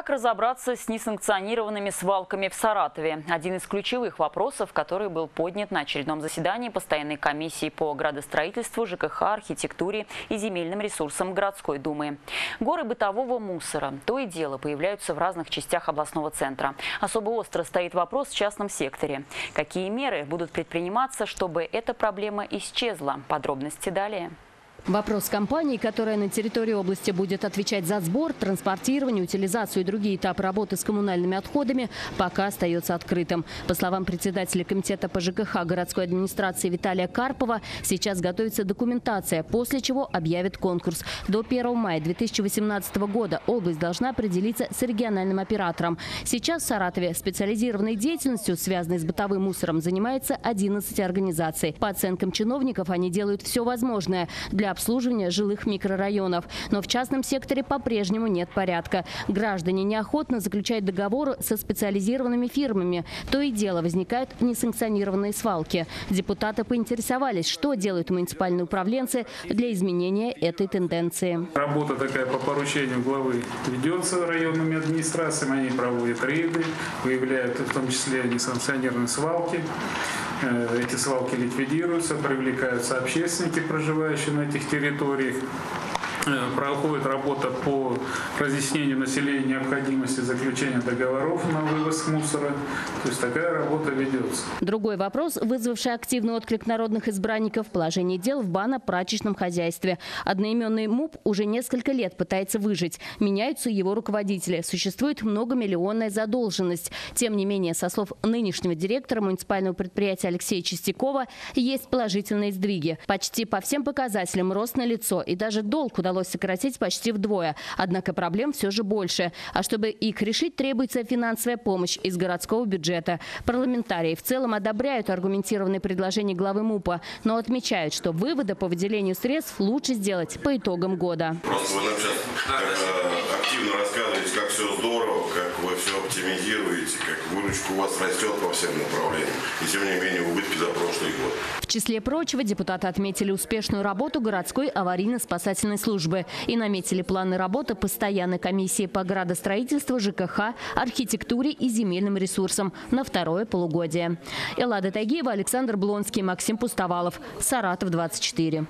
Как разобраться с несанкционированными свалками в Саратове? Один из ключевых вопросов, который был поднят на очередном заседании постоянной комиссии по градостроительству, ЖКХ, архитектуре и земельным ресурсам городской думы. Горы бытового мусора то и дело появляются в разных частях областного центра. Особо остро стоит вопрос в частном секторе. Какие меры будут предприниматься, чтобы эта проблема исчезла? Подробности далее. Вопрос компании, которая на территории области будет отвечать за сбор, транспортирование, утилизацию и другие этапы работы с коммунальными отходами, пока остается открытым. По словам председателя комитета по ЖКХ городской администрации Виталия Карпова, сейчас готовится документация, после чего объявят конкурс. До 1 мая 2018 года область должна определиться с региональным оператором. Сейчас в Саратове специализированной деятельностью, связанной с бытовым мусором, занимается 11 организаций. По оценкам чиновников, они делают все возможное для обслуживания жилых микрорайонов. Но в частном секторе по-прежнему нет порядка. Граждане неохотно заключают договоры со специализированными фирмами. То и дело возникают несанкционированные свалки. Депутаты поинтересовались, что делают муниципальные управленцы для изменения этой тенденции. Работа такая по поручению главы ведется районными администрациями. Они проводят рейды, выявляют в том числе несанкционированные свалки. Э, эти свалки ликвидируются, привлекаются общественники, проживающие на этих территориях. Э, проходит работа по разъяснению населения необходимости заключения договоров на вывоз мусора. То есть такая работа ведется. Другой вопрос, вызвавший активный отклик народных избранников – положение дел в бано-прачечном хозяйстве. Одноименный МУП уже несколько лет пытается выжить. Меняются его руководители. Существует многомиллионная задолженность. Тем не менее, со слов нынешнего директора муниципального предприятия Алексея Чистякова, есть положительные сдвиги. Почти по всем показателям рост на лицо и даже долг удалось удалось сократить почти вдвое. Однако проблем все же больше. А чтобы их решить, требуется финансовая помощь из городского бюджета. Парламентарии в целом одобряют аргументированные предложения главы МУПа, но отмечают, что выводы по выделению средств лучше сделать по итогам года. Просто вы нам сейчас э, активно рассказываете, как все здорово, как вы все оптимизируете, как выручка у вас растет по всем направлениям. И тем не менее за прошлый год. В числе прочего депутаты отметили успешную работу городской аварийно-спасательной службы и наметили планы работы постоянной комиссии по градостроительству, ЖКХ, архитектуре и земельным ресурсам на второе полугодие. Эллада Тагиева, Александр Блонский, Максим Пустовалов. Саратов, 24.